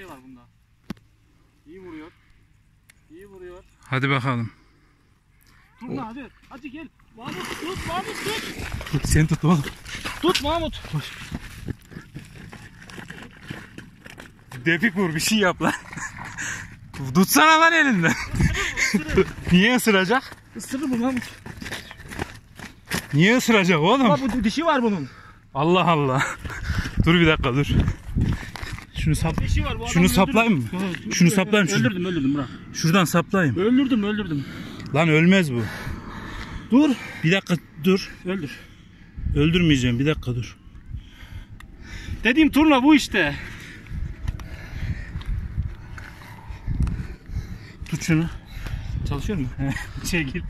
şey var bunda. İyi vuruyor. İyi vuruyor. Hadi bakalım. Turna hadi. Hadi gel. Mahmut tut Mahmut tut. Tut sen tut oğlum. Tut Mahmut. Depik vur bir şey yap lan. Tutsana lan elinden. Niye ısıracak? Isırır bu Mahmut. Niye ısıracak oğlum? Ama bu dişi var bunun. Allah Allah. Dur bir dakika dur. Şunu sap Dişi var bu Şunu saplayayım mı? Şunu saplayayım şunu. Öldürdüm öldürdüm bırak. şuradan saplayayım. Öldürdüm öldürdüm. Lan ölmez bu. Dur. Bir dakika dur. Öldür. Öldürmeyeceğim bir dakika dur. Dediğim turna bu işte. Tut şunu. Çalışıyor mu? Çekil.